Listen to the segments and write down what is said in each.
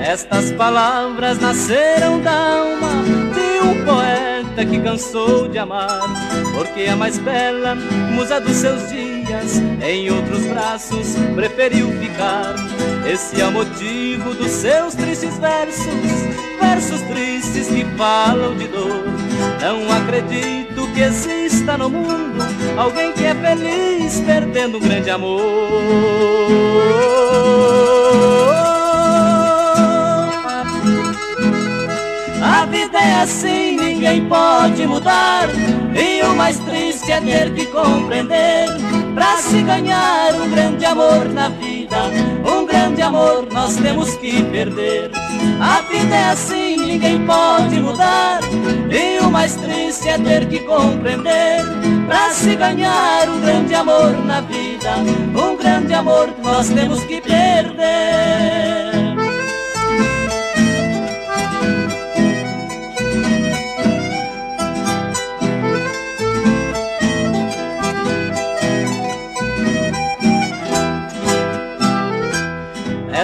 Estas palavras nasceram da alma de um poeta que cansou de amar, porque a mais bela musa dos seus dias em outros braços preferiu ficar. Esse é o motivo dos seus tristes versos, versos tristes que falam de dor. Não acredito que exista no mundo alguém que é feliz perdendo um grande amor. É assim, ninguém pode mudar. E o mais triste é ter que compreender. Pra se ganhar um grande amor na vida, um grande amor nós temos que perder. A vida é assim, ninguém pode mudar. E o mais triste é ter que compreender. Pra se ganhar um grande amor na vida, um grande amor nós temos que perder.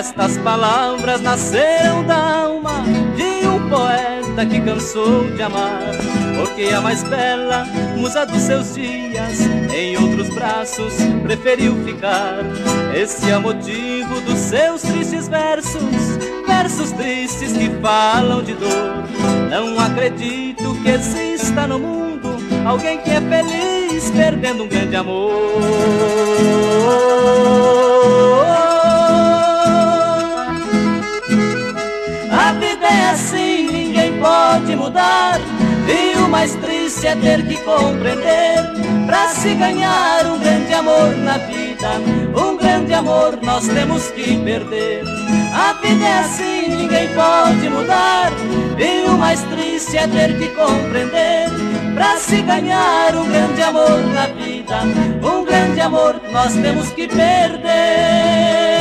Estas palavras nasceram da alma de um poeta que cansou de amar, porque a mais bela musa dos seus dias em outros braços preferiu ficar. Esse é o motivo dos seus tristes versos, versos tristes que falam de dor. Não acredito que exista no mundo alguém que é feliz perdendo um grande amor. Mais triste é ter que compreender. Pra se ganhar um grande amor na vida, um grande amor nós temos que perder. A vida é assim, ninguém pode mudar. E o mais triste é ter que compreender. Pra se ganhar um grande amor na vida, um grande amor nós temos que perder.